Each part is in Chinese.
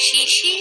嘻嘻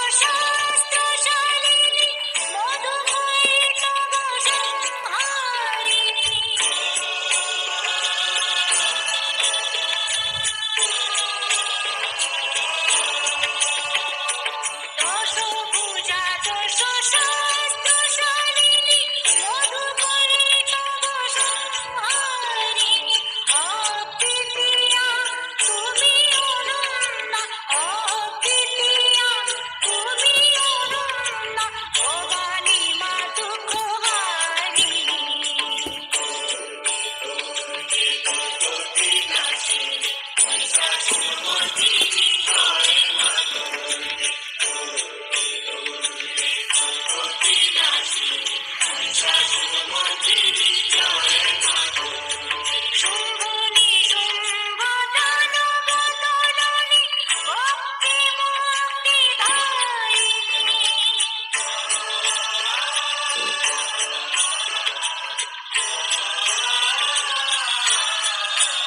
Russia!